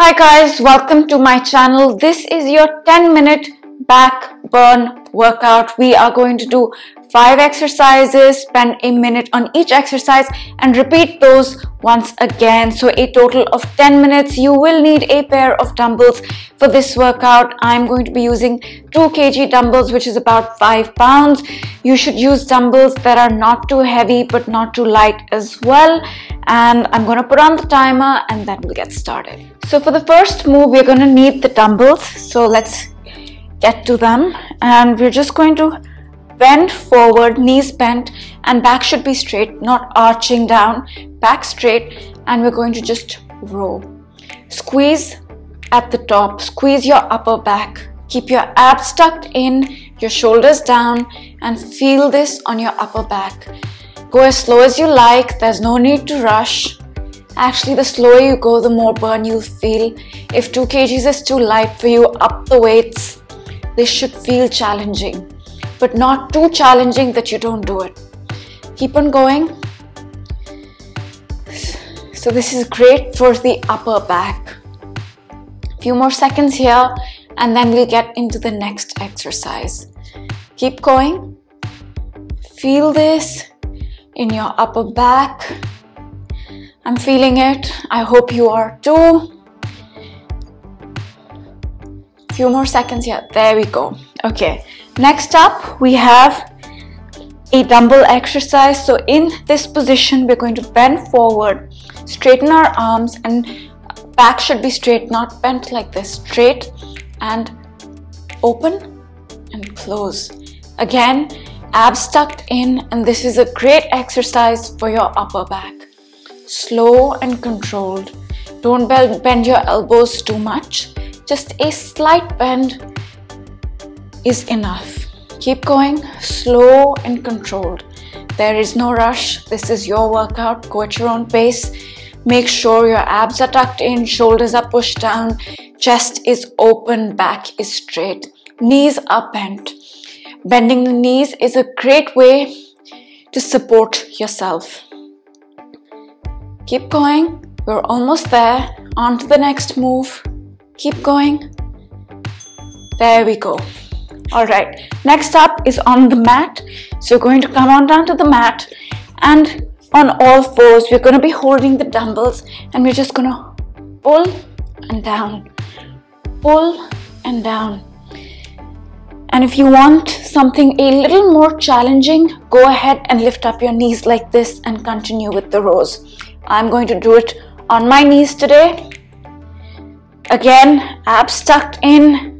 Hi guys, welcome to my channel. This is your 10 minute back burn workout. We are going to do five exercises, spend a minute on each exercise and repeat those once again. So a total of 10 minutes. You will need a pair of dumbbells for this workout. I'm going to be using 2 kg dumbbells, which is about 5 pounds. You should use dumbbells that are not too heavy but not too light as well. And I'm going to put on the timer and then we'll get started. So for the first move, we're going to need the dumbbells. So let's get to them and we're just going to bend forward, knees bent, and back should be straight, not arching down, back straight, and we're going to just row. Squeeze at the top, squeeze your upper back, keep your abs tucked in, your shoulders down, and feel this on your upper back. Go as slow as you like, there's no need to rush. Actually, the slower you go, the more burn you'll feel. If 2 kgs is too light for you, up the weights. This should feel challenging but not too challenging that you don't do it. Keep on going. So this is great for the upper back. Few more seconds here and then we'll get into the next exercise. Keep going. Feel this in your upper back. I'm feeling it. I hope you are too. Few more seconds here. There we go. Okay. Next up, we have a dumbbell exercise. So in this position, we're going to bend forward, straighten our arms and back should be straight, not bent like this, straight and open and close. Again, abs tucked in and this is a great exercise for your upper back. Slow and controlled. Don't bend your elbows too much. Just a slight bend is enough. Keep going slow and controlled. There is no rush. This is your workout. Go at your own pace. Make sure your abs are tucked in, shoulders are pushed down, chest is open, back is straight, knees are bent. Bending the knees is a great way to support yourself. Keep going. We're almost there. On to the next move. Keep going. There we go. All right, next up is on the mat. So you're going to come on down to the mat and on all fours, we're going to be holding the dumbbells and we're just going to pull and down, pull and down. And if you want something a little more challenging, go ahead and lift up your knees like this and continue with the rows. I'm going to do it on my knees today. Again, abs tucked in,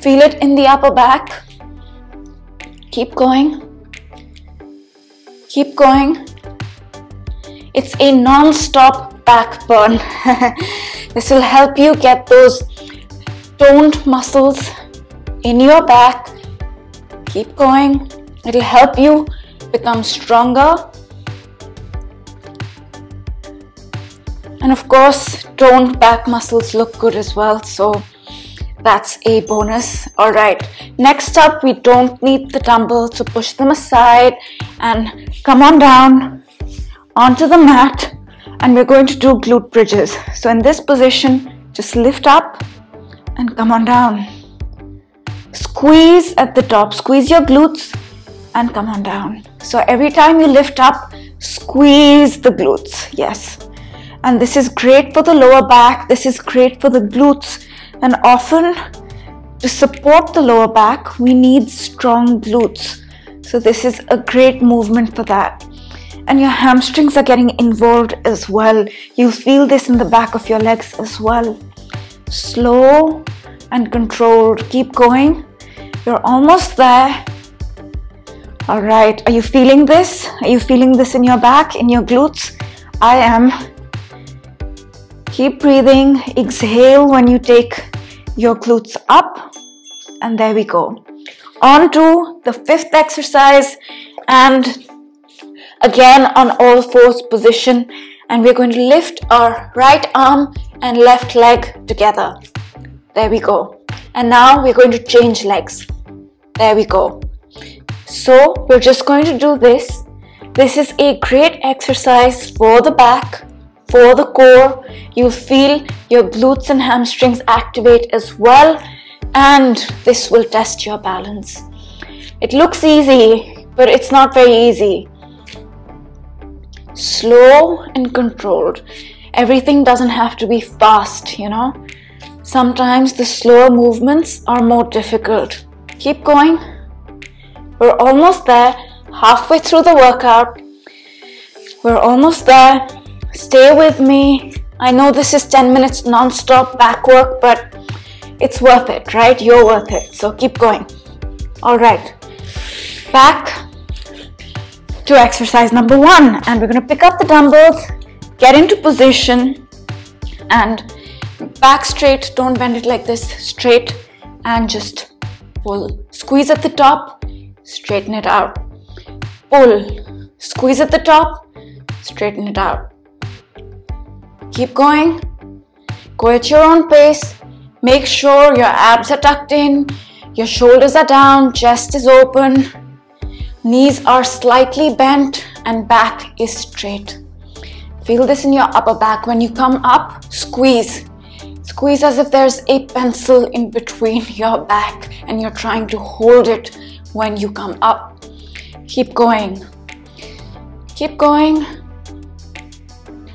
Feel it in the upper back. Keep going. Keep going. It's a non-stop back burn. this will help you get those toned muscles in your back. Keep going. It'll help you become stronger. And of course, toned back muscles look good as well. So that's a bonus. All right. Next up, we don't need the dumbbell, so push them aside and come on down onto the mat. And we're going to do glute bridges. So in this position, just lift up and come on down. Squeeze at the top, squeeze your glutes and come on down. So every time you lift up, squeeze the glutes. Yes. And this is great for the lower back. This is great for the glutes and often to support the lower back, we need strong glutes. So this is a great movement for that. And your hamstrings are getting involved as well. You'll feel this in the back of your legs as well. Slow and controlled. Keep going. You're almost there. All right. Are you feeling this? Are you feeling this in your back, in your glutes? I am. Keep breathing. Exhale when you take your glutes up and there we go. On to the fifth exercise and again on all fours position and we're going to lift our right arm and left leg together. There we go. And now we're going to change legs. There we go. So we're just going to do this. This is a great exercise for the back, for the core. You'll feel your glutes and hamstrings activate as well, and this will test your balance. It looks easy, but it's not very easy. Slow and controlled. Everything doesn't have to be fast, you know. Sometimes the slower movements are more difficult. Keep going. We're almost there, halfway through the workout. We're almost there. Stay with me. I know this is 10 minutes non-stop back work, but it's worth it, right? You're worth it. So keep going. All right. Back to exercise number one. And we're going to pick up the dumbbells, get into position, and back straight. Don't bend it like this. Straight and just pull. Squeeze at the top, straighten it out. Pull. Squeeze at the top, straighten it out. Keep going. Go at your own pace. Make sure your abs are tucked in, your shoulders are down, chest is open, knees are slightly bent, and back is straight. Feel this in your upper back. When you come up, squeeze. Squeeze as if there's a pencil in between your back and you're trying to hold it when you come up. Keep going. Keep going.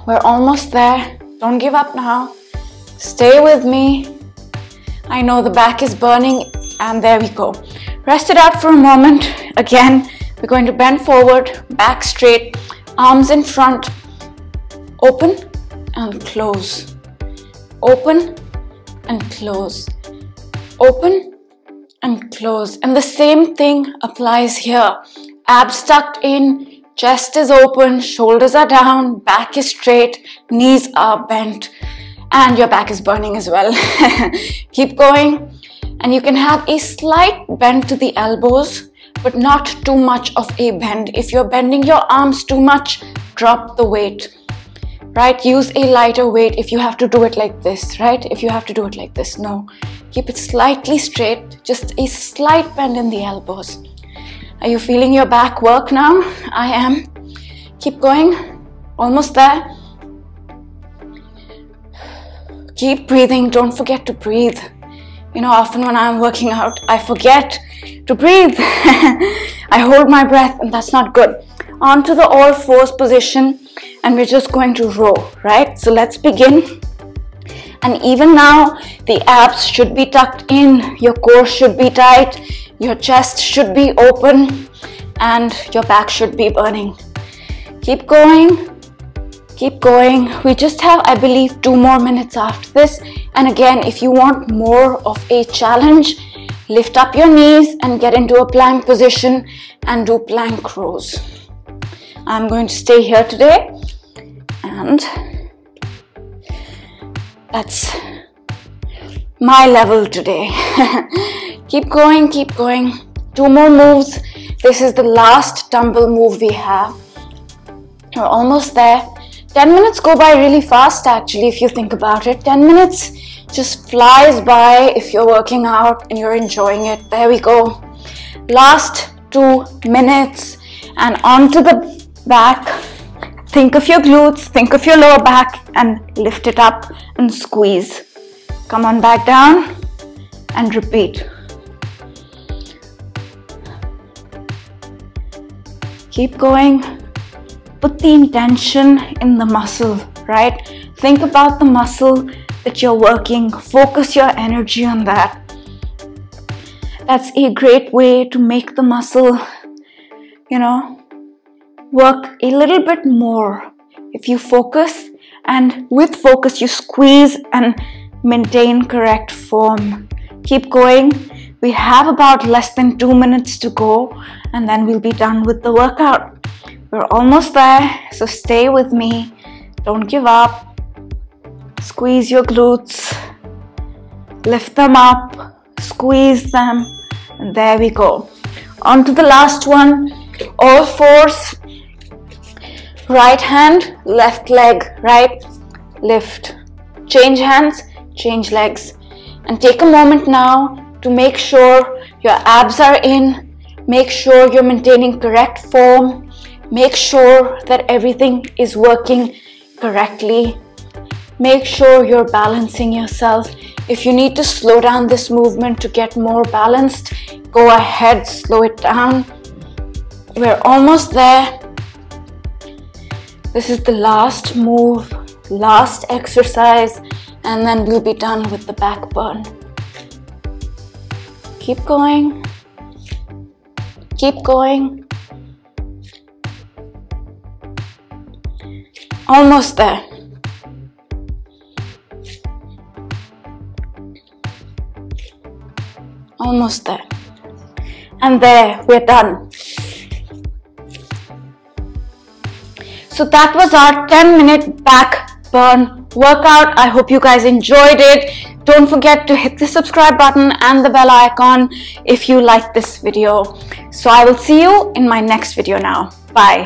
We're almost there. Don't give up now. Stay with me. I know the back is burning and there we go. Rest it out for a moment. Again, we're going to bend forward, back straight, arms in front, open and close. Open and close. Open and close. And the same thing applies here. Abs tucked in, Chest is open, shoulders are down, back is straight, knees are bent, and your back is burning as well. Keep going, and you can have a slight bend to the elbows, but not too much of a bend. If you're bending your arms too much, drop the weight. Right? Use a lighter weight if you have to do it like this, right? If you have to do it like this, no. Keep it slightly straight, just a slight bend in the elbows. Are you feeling your back work now? I am. Keep going. Almost there. Keep breathing. Don't forget to breathe. You know, often when I'm working out, I forget to breathe. I hold my breath, and that's not good. Onto the all fours position, and we're just going to row, right? So let's begin. And even now, the abs should be tucked in, your core should be tight, your chest should be open and your back should be burning. Keep going. Keep going. We just have, I believe, two more minutes after this. And again, if you want more of a challenge, lift up your knees and get into a plank position and do plank rows. I'm going to stay here today and that's my level today. keep going, keep going. Two more moves. This is the last dumbbell move we have. We're almost there. 10 minutes go by really fast actually if you think about it. 10 minutes just flies by if you're working out and you're enjoying it. There we go. Last two minutes and onto the back. Think of your glutes, think of your lower back and lift it up and squeeze. Come on back down and repeat. Keep going. Put the intention in the muscle, right? Think about the muscle that you're working. Focus your energy on that. That's a great way to make the muscle, you know, work a little bit more. If you focus and with focus, you squeeze and maintain correct form. Keep going. We have about less than two minutes to go and then we'll be done with the workout. We're almost there, so stay with me. Don't give up. Squeeze your glutes. Lift them up. Squeeze them. And there we go. On to the last one. All fours. Right hand, left leg, right? Lift. Change hands change legs and take a moment now to make sure your abs are in, make sure you're maintaining correct form, make sure that everything is working correctly. Make sure you're balancing yourself. If you need to slow down this movement to get more balanced, go ahead, slow it down. We're almost there. This is the last move, last exercise, and then we'll be done with the back burn. Keep going. Keep going. Almost there. Almost there. And there, we're done. So that was our 10 minute back burn workout. I hope you guys enjoyed it. Don't forget to hit the subscribe button and the bell icon if you like this video. So I will see you in my next video now. Bye.